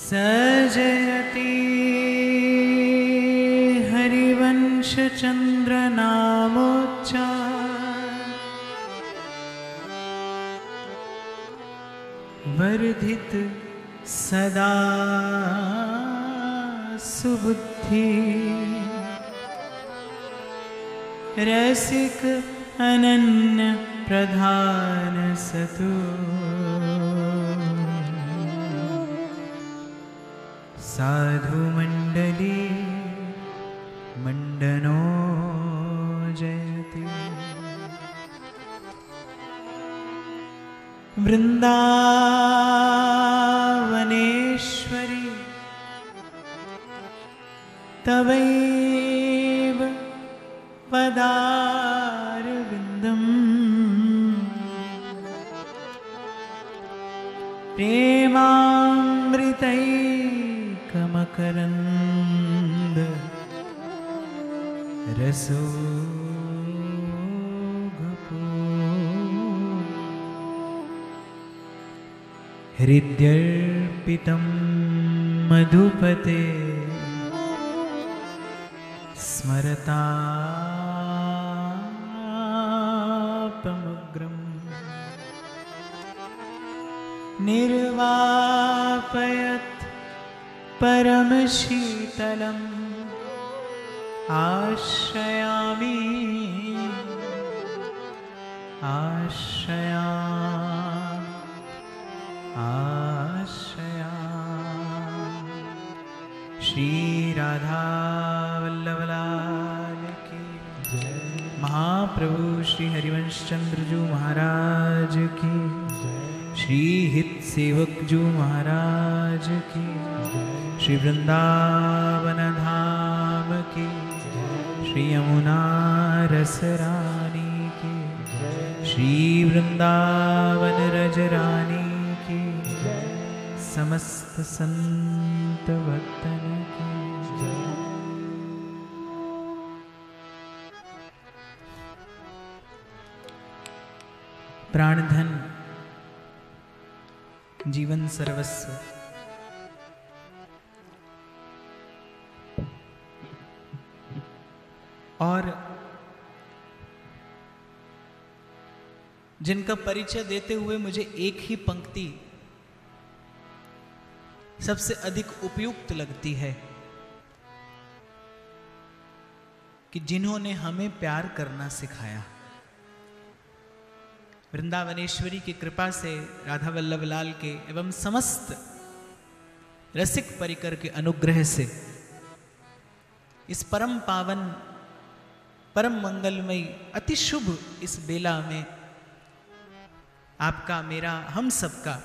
सजयति हरिवंशचन्द्रनामोच्चार वर्धित सदा सुबुद्धि। रसिक अनन्य प्रधान सतु। साधुमण्डली मण्डनो जयति। वृन्दावनेश्वरी तवैव पदारविन्दम्। पदारवृन्दम् प्रेमामृतै कमकरन्द रसो हृद्यर्पितं मधुपते स्मरताग्रम् निर्वापय परमशीतलम् आश्रयामि आश्रयामि। आश्रया। श्रीराधा वल्लभलाल की महाप्रभु श्री हरिवंशचंद्र जू महाराज की श्री हित सेवक जू महाराज की श्री वृंदावन धाम की श्री यमुना रस रानी की श्री वृंदावन रज रानी की समस्त संत भक्तन की प्राणधन, जीवन सर्वस्व। और जिनका परिचय देते हुए मुझे एक ही पंक्ति सबसे अधिक उपयुक्त लगती है कि जिन्होंने हमें प्यार करना सिखाया। वृंदावनेश्वरी की कृपा से राधा वल्लभ लाल के एवं समस्त रसिक परिकर के अनुग्रह से इस परम पावन परम मंगलमयी, अति शुभ इस बेला में आपका, मेरा, हम सबका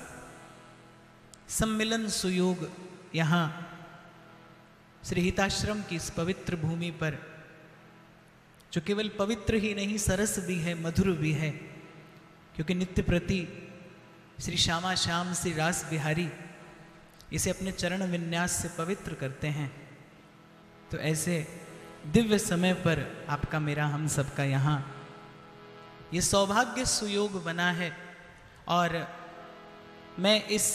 सम्मिलन सुयोग यहाँ श्री हिताश्रम की इस पवित्र भूमि पर, जो केवल पवित्र ही नहीं, सरस भी है, मधुर भी है, क्योंकि नित्य प्रति श्री श्यामा श्याम, श्री रास बिहारी इसे अपने चरण विन्यास से पवित्र करते हैं। तो ऐसे दिव्य समय पर आपका मेरा, हम सबका यहाँ। ये सौभाग्य सुयोग बना है और मैं इस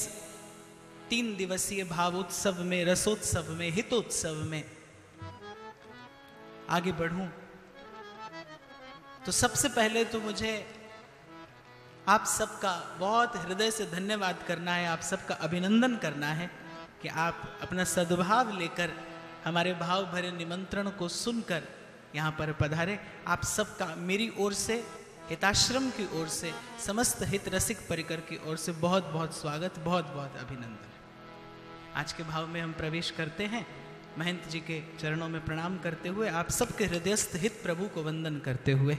तीन दिवसीय भावोत्सव में, रसोत्सव में, हितोत्सव में आगे बढ़ूं। तो सबसे पहले तो मुझे आप सबका बहुत हृदय से धन्यवाद करना है, आप सबका अभिनंदन करना है कि आप अपना सद्भाव लेकर हमारे भाव भरे निमंत्रण को सुनकर यहाँ पर पधारे। आप सबका मेरी ओर से, हिताश्रम की ओर से, समस्त हित रसिक परिकर की ओर से बहुत बहुत स्वागत बहुत बहुत अभिनंदन। आज के भाव में हम प्रवेश करते हैं। महंत जी के चरणों में प्रणाम करते हुए, आप सबके हृदयस्थ हित प्रभु को वंदन करते हुए,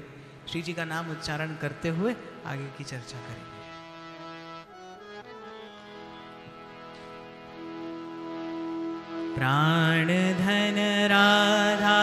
श्री जी का नाम उच्चारण करते हुए आगे की चर्चा करेंगे प्राण राधा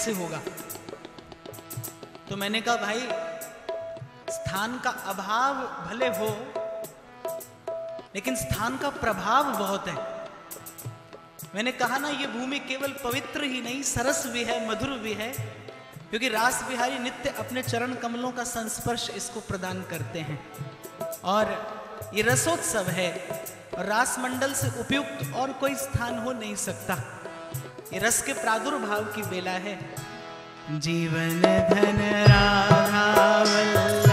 कैसे होगा? तो मैंने कहा, भाई, स्थान का अभाव भले हो, लेकिन स्थान का प्रभाव बहुत है। मैंने कहा, ना, ये भूमि केवल पवित्र ही नहीं, सरस भी है, मधुर भी है, क्योंकि रास बिहारी नित्य अपने चरण कमलों का संस्पर्श इसको प्रदान करते हैं। और ये रसोत्सव है, और रास मंडल से उपयुक्त और कोई स्थान हो नहीं सकता। रस के प्रादुर्भाव की बेला है। जीवन धन राधा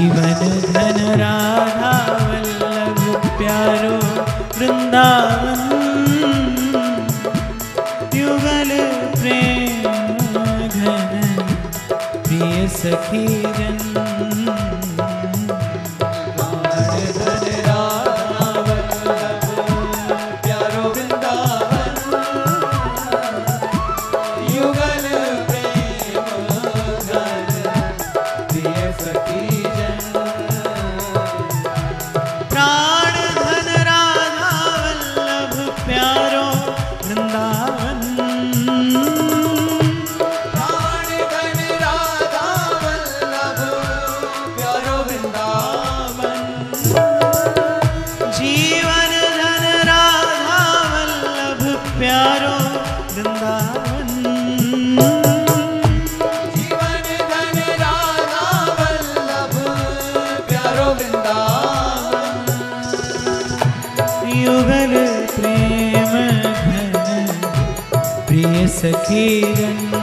जीवन धन राधा वल्लभ प्यारो वृंदा सखी रंग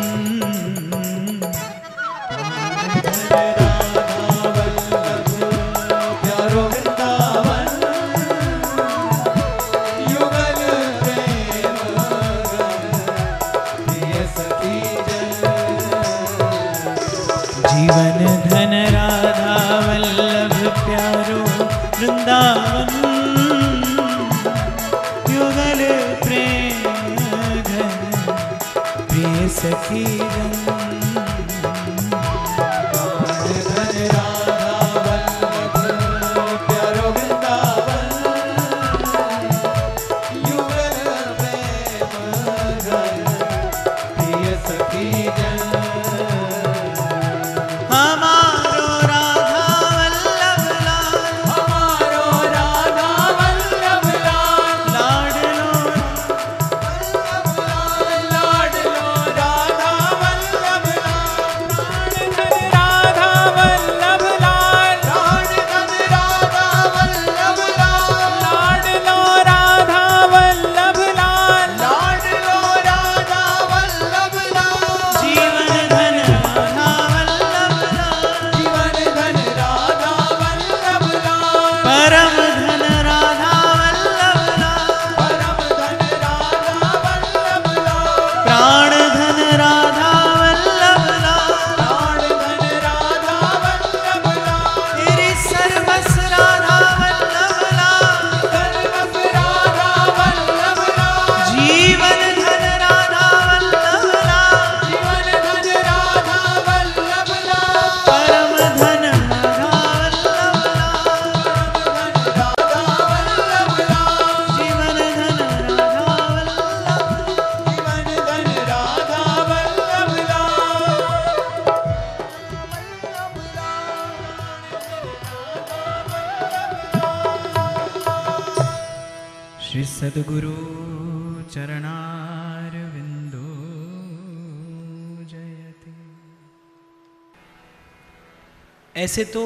ऐसे तो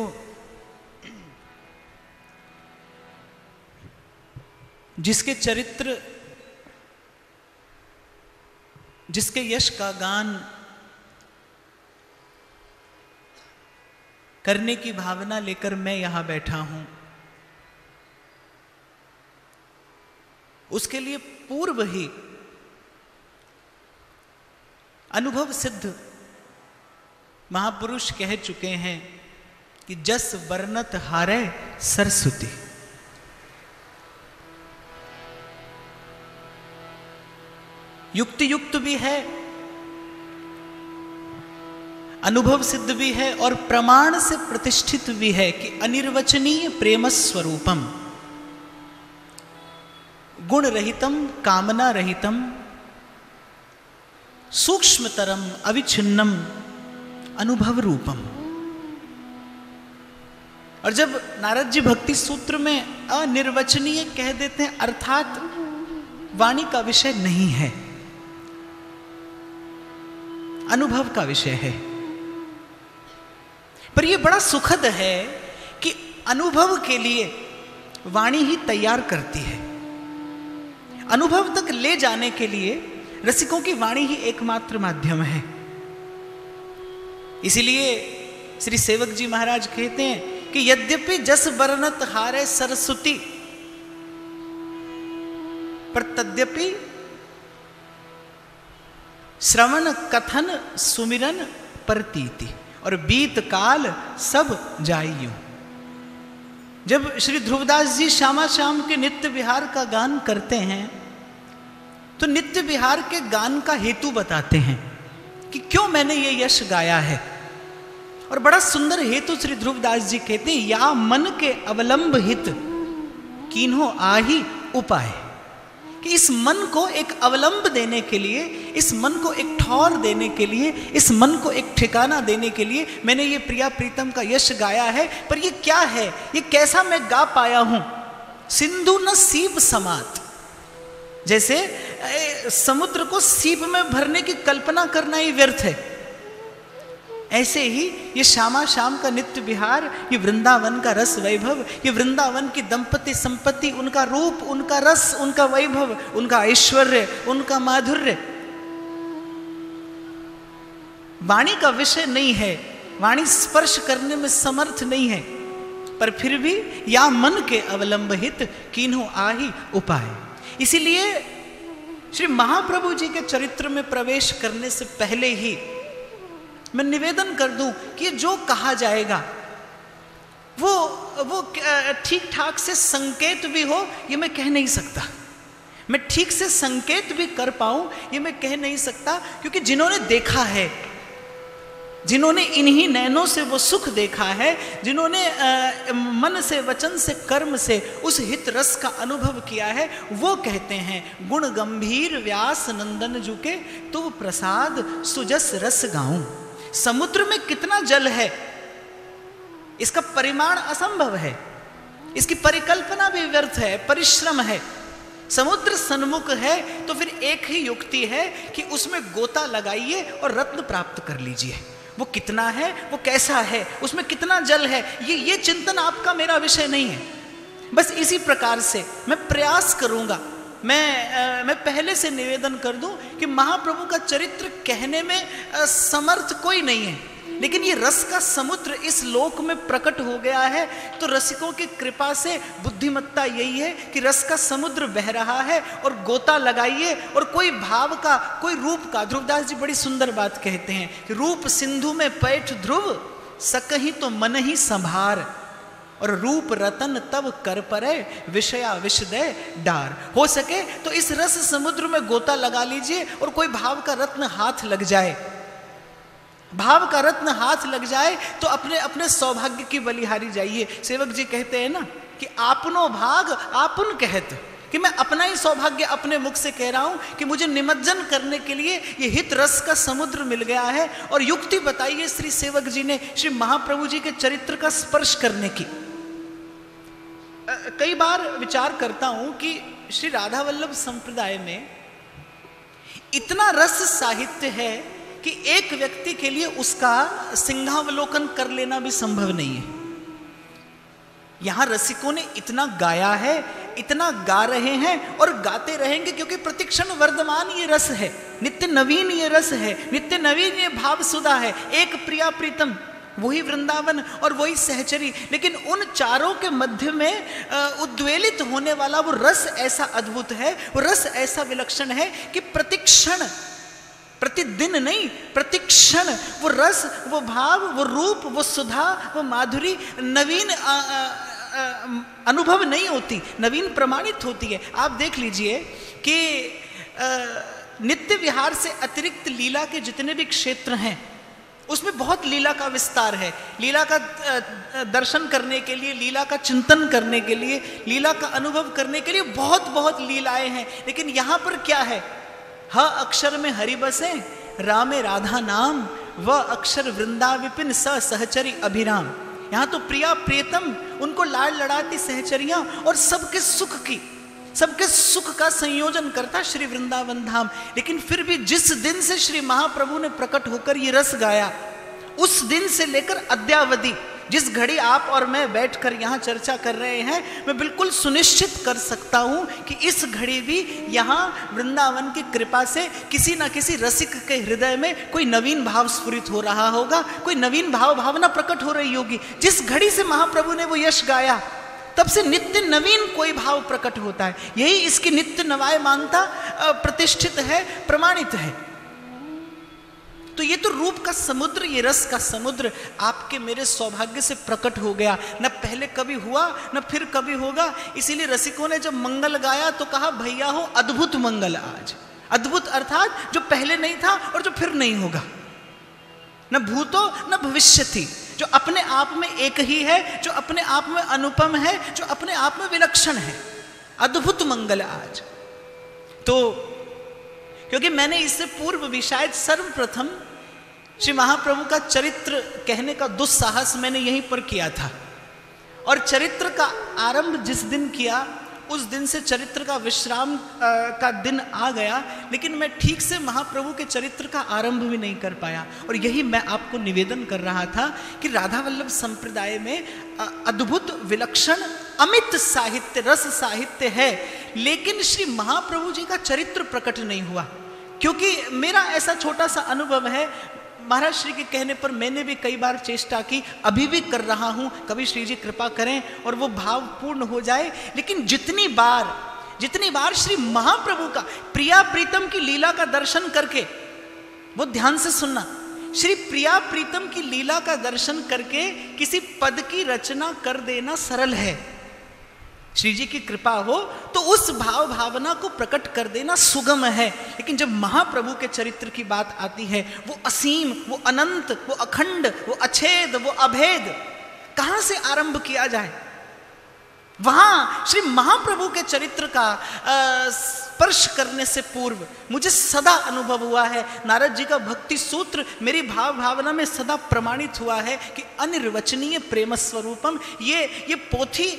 जिसके चरित्र, जिसके यश का गान करने की भावना लेकर मैं यहाँ बैठा हूँ, उसके लिए पूर्व ही अनुभव सिद्ध महापुरुष कह चुके हैं। कि जस वर्णत हारे सरस्वती युक्ति युक्त भी है, अनुभव सिद्ध भी है और प्रमाण से प्रतिष्ठित भी है कि अनिर्वचनीय प्रेम स्वरूपम, गुण रहितम, कामना रहितम, सूक्ष्मतरम, अविच्छिन्नम, अनुभव रूपम। और जब नारद जी भक्ति सूत्र में अनिर्वचनीय कह देते हैं, अर्थात वाणी का विषय नहीं है, अनुभव का विषय है। पर यह बड़ा सुखद है कि अनुभव के लिए वाणी ही तैयार करती है। अनुभव तक ले जाने के लिए रसिकों की वाणी ही एकमात्र माध्यम है। इसीलिए श्री सेवक जी महाराज कहते हैं कि यद्यपि जस वर्णत हारे सरस्वती पर तद्यपि श्रवण, कथन, सुमिरन परतीति, और बीत काल सब जाइयो। जब श्री ध्रुवदास जी श्यामा श्याम के नित्य विहार का गान करते हैं तो नित्य विहार के गान का हेतु बताते हैं कि क्यों मैंने ये यश गाया है? और बड़ा सुंदर हेतु श्री ध्रुवदास जी कहते हैं, या मन के अवलंब हित किन्हो आही उपाय। कि इस मन को एक अवलंब देने के लिए, इस मन को एक ठौर देने के लिए, इस मन को एक ठिकाना देने के लिए मैंने ये प्रिया प्रीतम का यश गाया है, पर ये क्या है? ये कैसा मैं गा पाया हूँ? सिंधु न सीप समात। जैसे समुद्र को सीप में भरने की कल्पना करना ही व्यर्थ है। ऐसे ही ये श्यामा श्याम का नित्य विहार, ये वृंदावन का रस वैभव, ये वृंदावन की दंपति संपत्ति, उनका रूप, उनका रस, उनका वैभव, उनका ऐश्वर्य, उनका माधुर्य। वाणी का विषय नहीं है, वाणी स्पर्श करने में समर्थ नहीं है, पर फिर भी या मन के अवलंब हित किन्हों आही उपाय। इसीलिए श्री महाप्रभु जी के चरित्र में प्रवेश करने से पहले ही मैं निवेदन कर दूँ कि जो कहा जाएगा, वो वो ठीक ठाक से संकेत भी हो, ये मैं कह नहीं सकता। मैं ठीक से संकेत भी कर पाऊँ, ये मैं कह नहीं सकता, क्योंकि जिन्होंने देखा है, जिन्होंने इन्हीं नैनों से वो सुख देखा है, जिन्होंने मन से, वचन से, कर्म से उस हित रस का अनुभव किया है, वो कहते हैं, गुण गंभीर व्यास नंदन जुके तो प्रसाद सुजस रस गाऊं। समुद्र में कितना जल है? इसका परिमाण असंभव है। इसकी परिकल्पना भी व्यर्थ है, परिश्रम है। समुद्र सन्मुख है तो फिर एक ही युक्ति है कि उसमें गोता लगाइए और रत्न प्राप्त कर लीजिए। वो कितना है, वो कैसा है, उसमें कितना जल है, ये ये चिंतन आपका मेरा विषय नहीं है। बस इसी प्रकार से मैं प्रयास करूँगा मैं आ, मैं पहले से निवेदन कर दूँ कि महाप्रभु का चरित्र कहने में आ, समर्थ कोई नहीं है। लेकिन ये रस का समुद्र इस लोक में प्रकट हो गया है तो रसिकों की कृपा से बुद्धिमत्ता यही है कि रस का समुद्र बह रहा है और गोता लगाइए और कोई भाव का कोई रूप का ध्रुवदास जी बड़ी सुंदर बात कहते हैं कि रूप सिंधु में पैठ ध्रुव सकही तो मन ही संभार। और रूप रतन तब कर परे विषया विषदय डार। हो सके तो इस रस समुद्र में गोता लगा लीजिए और कोई भाव का रत्न हाथ लग जाए। भाव का रत्न हाथ लग जाए तो अपने अपने सौभाग्य की बलिहारी जाइए। सेवक जी कहते हैं ना कि आपनो भाग आपन कहत। कि मैं अपना ही सौभाग्य अपने मुख से कह रहा हूँ कि मुझे निमज्जन करने के लिए ये हित रस का समुद्र मिल गया है। और युक्ति बताइए श्री सेवक जी ने श्री महाप्रभु जी के चरित्र का स्पर्श करने की। कई बार विचार करता हूँ कि श्री राधा वल्लभ संप्रदाय में इतना रस साहित्य है कि एक व्यक्ति के लिए उसका सिंहावलोकन कर लेना भी संभव नहीं है। यहाँ रसिकों ने इतना गाया है, इतना गा रहे हैं और गाते रहेंगे क्योंकि प्रतिक्षण वर्धमान ये रस है, नित्य नवीन ये रस है, नित्य नवीन ये भाव सुधा है, एक प्रिया प्रीतम। वही वृंदावन और वही सहचरी। लेकिन उन चारों के मध्य में उद्वेलित होने वाला वो रस ऐसा अद्भुत है वो रस ऐसा विलक्षण है कि प्रतिक्षण प्रतिदिन नहीं प्रतिक्षण वो रस वो भाव वो रूप वो सुधा वो माधुरी नवीन अ, अ, अ, अनुभव नहीं होती नवीन प्रमाणित होती है। आप देख लीजिए कि नित्य विहार से अतिरिक्त लीला के जितने भी क्षेत्र हैं उसमें बहुत लीला का विस्तार है। लीला का दर्शन करने के लिए, लीला का चिंतन करने के लिए, लीला का अनुभव करने के लिए बहुत बहुत लीलाएँ हैं। लेकिन यहाँ पर क्या है? ह अक्षर में हरि बसे, रामे राधा नाम, व अक्षर वृंदा विपिन स सहचरी अभिराम। यहाँ तो प्रिया प्रियतम उनको लाड़ लड़ाती सहचरियाँ और सबके सुख की सबके सुख का संयोजन करता श्री वृंदावन धाम। लेकिन फिर भी जिस दिन से श्री महाप्रभु ने प्रकट होकर ये रस गाया, उस दिन से लेकर अद्यावधि, जिस घड़ी आप और मैं बैठकर यहाँ चर्चा कर रहे हैं, मैं बिल्कुल सुनिश्चित कर सकता हूँ कि इस घड़ी भी यहाँ वृंदावन की कृपा से किसी ना किसी रसिक के हृदय में कोई नवीन भाव स्फुरित हो रहा होगा, कोई नवीन भाव भावना प्रकट हो रही होगी। जिस घड़ी से महाप्रभु ने वो यश गाया तब से नित्य नवीन कोई भाव प्रकट होता है। यही इसकी नित्य नवाय मानता प्रतिष्ठित है, प्रमाणित है। तो ये तो रूप का समुद्र, ये रस का समुद्र आपके मेरे सौभाग्य से प्रकट हो गया। न पहले कभी हुआ, न फिर कभी होगा। इसीलिए रसिकों ने जब मंगल गाया तो कहा, भैया हो, अद्भुत मंगल आज। अद्भुत अर्थात जो पहले नहीं था और जो फिर नहीं होगा। न भूतो, न भविष्य थी जो अपने आप में एक ही है, जो अपने आप में अनुपम है, जो अपने आप में विलक्षण है। अद्भुत मंगल आज। तो क्योंकि मैंने इससे पूर्व भी शायद सर्वप्रथम श्री महाप्रभु का चरित्र कहने का दुस्साहस मैंने यहीं पर किया था। और चरित्र का आरंभ जिस दिन किया उस दिन से चरित्र का विश्राम का दिन आ गया, लेकिन मैं ठीक से महाप्रभु के चरित्र का आरंभ भी नहीं कर पाया। और यही मैं आपको निवेदन कर रहा था कि राधा वल्लभ संप्रदाय में अद्भुत विलक्षण अमित साहित्य, रस साहित्य है, लेकिन श्री महाप्रभु जी का चरित्र प्रकट नहीं हुआ। क्योंकि मेरा ऐसा छोटा सा अनुभव है महाराज श्री के कहने पर मैंने भी कई बार चेष्टा की, अभी भी कर रहा हूँ, कभी श्री जी कृपा करें और वो भाव पूर्ण हो जाए। लेकिन जितनी बार जितनी बार श्री महाप्रभु का प्रिया प्रीतम की लीला का दर्शन करके, वो ध्यान से सुनना, श्री प्रिया प्रीतम की लीला का दर्शन करके किसी पद की रचना कर देना सरल है। श्री जी की कृपा हो तो उस भाव भावना को प्रकट कर देना सुगम है। लेकिन जब महाप्रभु के चरित्र की बात आती है, वो असीम, वो अनंत, वो अखंड, वो अछेद, वो अभेद, कहाँ से आरंभ किया जाए? वहाँ श्री महाप्रभु के चरित्र का स्पर्श करने से पूर्व मुझे सदा अनुभव हुआ है। नारद जी का भक्ति सूत्र मेरी भाव भावना में सदा प्रमाणित हुआ है कि अनिर्वचनीय प्रेम स्वरूपम, ये ये पोथी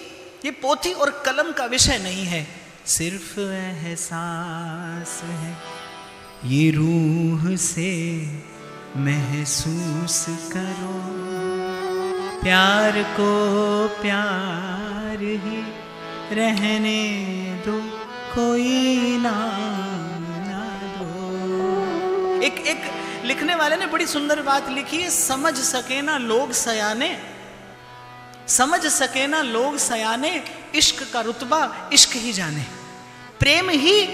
ये पोथी और कलम का विषय नहीं है। सिर्फ़ एहसास है। ये रूह से महसूस करो। प्यार को प्यार ही रहने दो कोई ना ना दो। एक एक लिखने वाले ने बड़ी सुंदर बात लिखी है समझ सके ना लोग सयाने। समझ सके ना लोग सयाने, इश्क का रुतबा इश्क ही जाने। प्रेम ही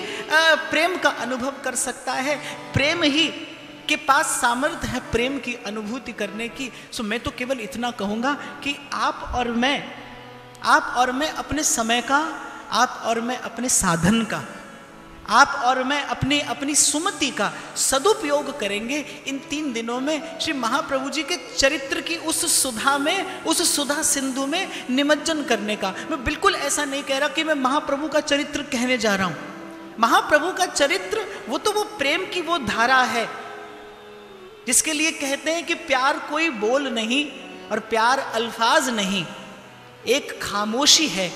प्रेम का अनुभव कर सकता है। प्रेम ही के पास सामर्थ्य है प्रेम की अनुभूति करने की। सो मैं तो केवल इतना कहूँगा कि आप और मैं, आप और मैं अपने समय का, आप और मैं अपने साधन का आप और मैं अपनी अपनी सुमति का सदुपयोग करेंगे। इन तीन दिनों में श्री महाप्रभु जी के चरित्र की उस सुधा में, उस सुधा सिंधु में निमज्जन करने का। मैं बिल्कुल ऐसा नहीं कह रहा कि मैं महाप्रभु का चरित्र कहने जा रहा हूँ। महाप्रभु का चरित्र, वो तो वो प्रेम की वो धारा है, जिसके लिए कहते हैं कि प्यार कोई बोल नहीं और प्यार अल्फाज नहीं। एक खामोशी है,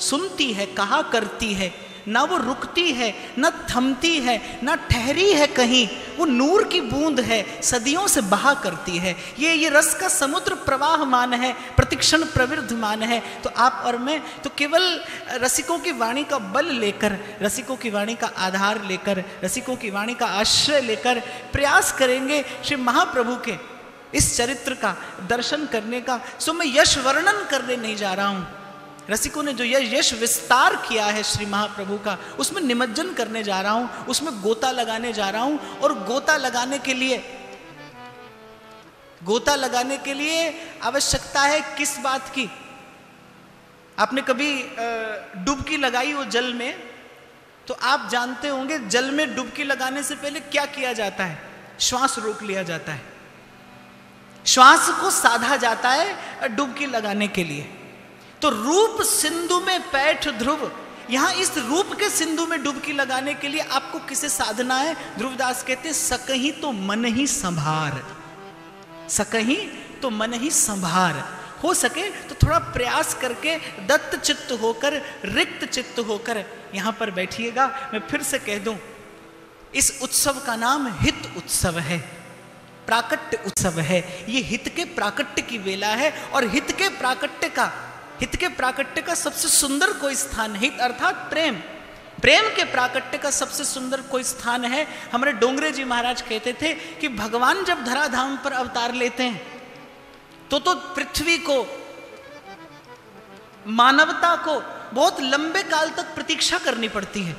सुनती है, कहा करती है। ना वो रुकती है, न थमती है, ना ठहरी है कहीं, वो नूर की बूंद है, सदियों से बहा करती है। ये ये रस का समुद्र प्रवाह मान है, प्रतिक्षण प्रवृद्धमान है। तो आप और मैं तो केवल रसिकों की वाणी का बल लेकर, रसिकों की वाणी का आधार लेकर, रसिकों की वाणी का आश्रय लेकर प्रयास करेंगे श्री महाप्रभु के इस चरित्र का दर्शन करने का। सो मैं यश वर्णन करने नहीं जा रहा हूँ। रसिकों ने जो यह यश विस्तार किया है श्री महाप्रभु का, उसमें निमज्जन करने जा रहा हूँ, उसमें गोता लगाने जा रहा हूँ और गोता लगाने के लिए, गोता लगाने के लिए आवश्यकता है किस बात की? आपने कभी डुबकी लगाई हो जल में? तो आप जानते होंगे जल में डुबकी लगाने से पहले क्या किया जाता है? श्वास रोक लिया जाता है। श्वास को साधा जाता है डुबकी लगाने के लिए। तो रूप सिंधु में पैठ ध्रुव, यहाँ इस रूप के सिंधु में डुबकी लगाने के लिए आपको किसे साधना है? ध्रुवदास कहते सकही तो मन ही संभार। सकही तो मन ही संभार। हो सके तो थोड़ा प्रयास करके दत्त चित्त होकर, रिक्त चित्त होकर यहाँ पर बैठिएगा। मैं फिर से कह दूँ, इस उत्सव का नाम हित उत्सव है, प्राकट्य उत्सव है। ये हित के प्राकट्य की वेला है और हित के प्राकट्य का हित के प्राकट्य का सबसे सुंदर कोई स्थान हित अर्थात प्रेम। प्रेम के प्राकट्य का सबसे सुंदर कोई स्थान है। हमारे डोंगरे जी महाराज कहते थे कि भगवान जब धराधाम पर अवतार लेते हैं तो तो पृथ्वी को, मानवता को बहुत लंबे काल तक प्रतीक्षा करनी पड़ती है।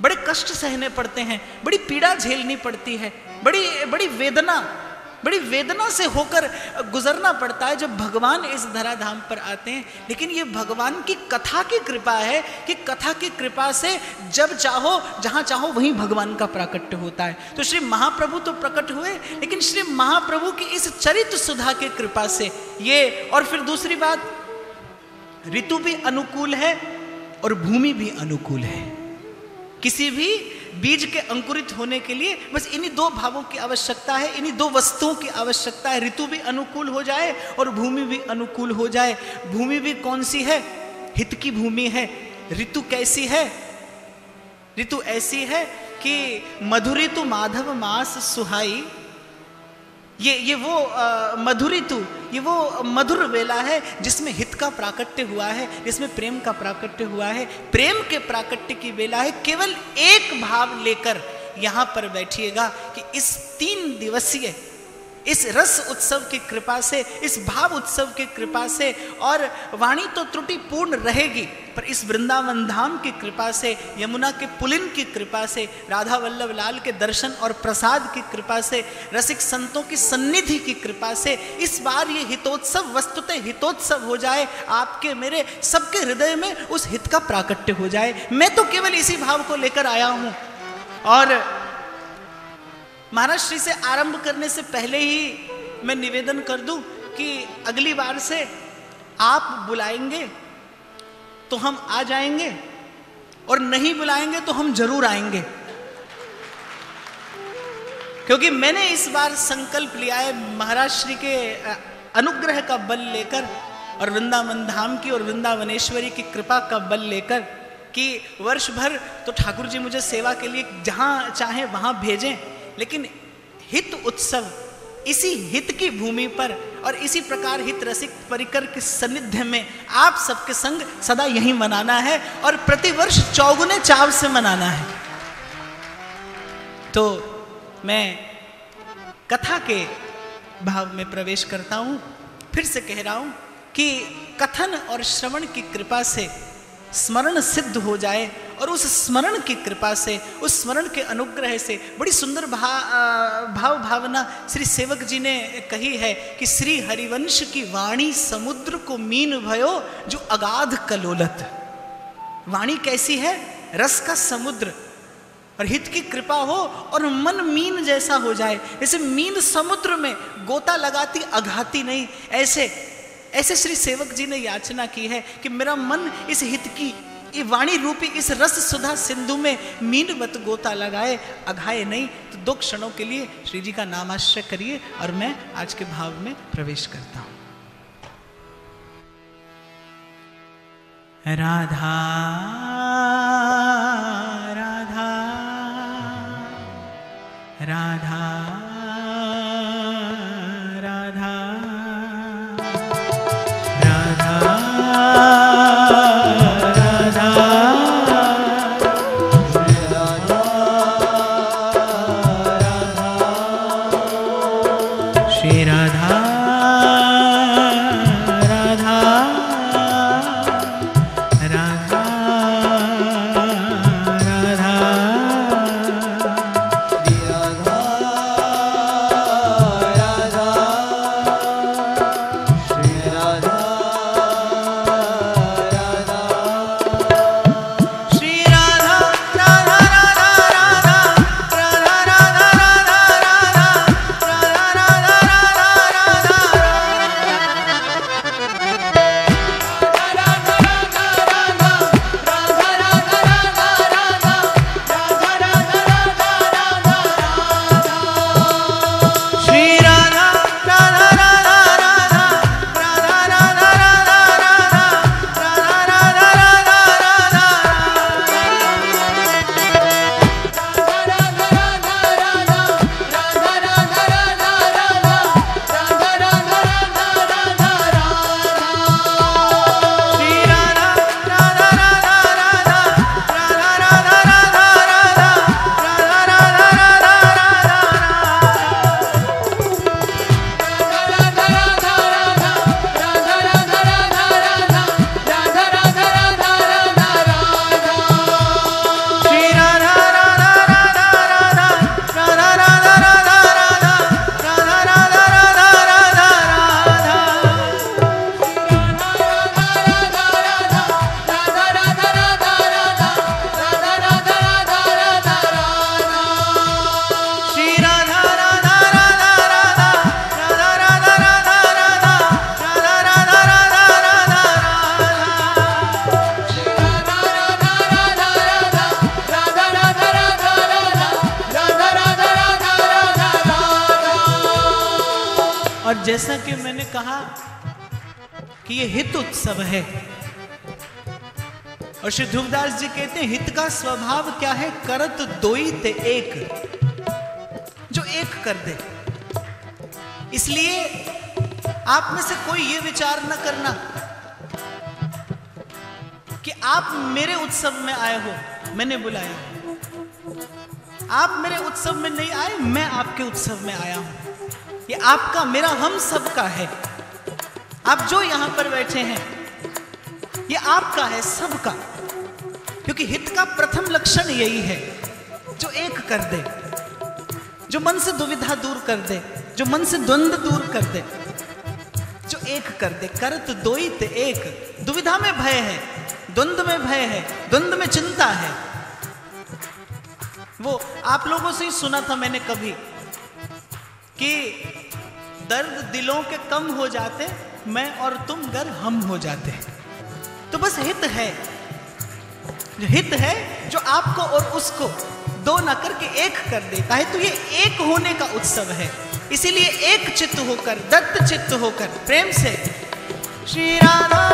बड़े कष्ट सहने पड़ते हैं, बड़ी पीड़ा झेलनी पड़ती है, बड़ी बड़ी वेदना बड़ी वेदना से होकर गुजरना पड़ता है जब भगवान इस धराधाम पर आते हैं। लेकिन ये भगवान की कथा की कृपा है कि कथा की कृपा से जब चाहो, जहाँ चाहो, वहीं भगवान का प्राकट्य होता है। तो श्री महाप्रभु तो प्रकट हुए, लेकिन श्री महाप्रभु की इस चरित्र सुधा की कृपा से ये, और फिर दूसरी बात, ऋतु भी अनुकूल है और भूमि भी अनुकूल है। किसी भी बीज के अंकुरित होने के लिए बस इन्हीं दो भावों की आवश्यकता है, इन्हीं दो वस्तुओं की आवश्यकता है। ऋतु भी अनुकूल हो जाए और भूमि भी अनुकूल हो जाए। भूमि भी कौन सी है? हित की भूमि है। ऋतु कैसी है? ऋतु ऐसी है कि मधुरी तो माधव मास सुहाई। ये ये वो मधुरी तू ये वो मधुर वेला है जिसमें हित का प्राकट्य हुआ है, जिसमें प्रेम का प्राकट्य हुआ है। प्रेम के प्राकट्य की वेला है, केवल एक भाव लेकर यहाँ पर बैठिएगा कि इस तीन दिवसीय इस रस उत्सव की कृपा से, इस भाव उत्सव की कृपा से और वाणी तो त्रुटि पूर्ण रहेगी, पर इस वृंदावन धाम की कृपा से, यमुना के पुलिन की कृपा से राधा वल्लभ लाल के दर्शन और प्रसाद की कृपा से, रसिक संतों की सन्निधि की कृपा से, इस बार ये हितोत्सव, वस्तुतः हितोत्सव हो जाए, आपके मेरे सबके हृदय में उस हित का प्राकट्य हो जाए। मैं तो केवल इसी भाव को लेकर आया हूँ। और महाराज, श्री से आरंभ करने से पहले ही मैं निवेदन कर दूँ कि अगली बार से आप बुलाएँगे तो हम आ जाएँगे और नहीं बुलाएँगे तो हम ज़रूर आएँगे। क्योंकि मैंने इस बार संकल्प लिया है महाराज श्री के अनुग्रह का बल लेकर और वृंदावन धाम की और वृंदावनेश्वरी की कृपा का बल लेकर कि वर्ष भर तो ठाकुर जी मुझे सेवा के लिए जहाँ चाहे वहाँ भेजें। लेकिन हित उत्सव इसी हित की भूमि पर और इसी प्रकार हित रसिक परिकर के सानिध्य में आप सबके संग सदा यही मनाना है और प्रतिवर्ष चौगुने चाव से मनाना है। तो मैं कथा के भाव में प्रवेश करता हूँ, फिर से कह रहा हूँ कि कथन और श्रवण की कृपा से स्मरण सिद्ध हो जाए और उस स्मरण की कृपा से, उस स्मरण के अनुग्रह से, बड़ी सुंदर भा भाव भावना श्री सेवक जी ने कही है कि श्री हरिवंश की वाणी समुद्र को मीन भयो, जो अगाध कलोलत। वाणी कैसी है? रस का समुद्र। और हित की कृपा हो और मन मीन जैसा हो जाए। जैसे मीन समुद्र में गोता लगाती, अघाती नहीं, ऐसे ऐसे श्री सेवक जी ने याचना की है कि मेरा मन इस हित की वाणी रूपी इस रस सुधा सिंधु में मीनवत गोता लगाए, अघाए नहीं तो दो क्षणों के लिए श्री जी का नामाश्रय करिए और मैं आज के भाव में प्रवेश करता हूँ। राधा राधा राधा और जैसा कि मैंने कहा कि ये हित उत्सव है। और श्री ध्रुवदास जी कहते हैं, हित का स्वभाव क्या है? करत दोइत एक। जो एक कर दे। इसलिए आप में से कोई ये विचार न करना कि आप मेरे उत्सव में आए हो, मैंने बुलाया। आप मेरे उत्सव में नहीं आए, मैं आपके उत्सव में आया हूँ। ये आपका, मेरा हम सबका है। आप जो यहाँ पर बैठे हैं, ये आपका है सबका। क्योंकि हित का प्रथम लक्षण यही है, जो एक कर दे, जो मन से दुविधा दूर कर दे, जो मन से द्वंद्व दूर कर दे, जो एक कर दे। करत, दोइत, एक। दुविधा में भय है द्वंद्व में भय है द्वंद्व में चिंता है। वो आप लोगों से ही सुना था मैंने कभी। कि दर्द दिलों के कम हो जाते, मैं और तुम गर हम हो जाते तो बस हित है। जो हित है जो आपको और उसको दो न करके एक कर देता है। तो ये एक होने का उत्सव है। इसीलिए एक चित्त होकर, दत्त चित्त होकर, प्रेम से श्री राधा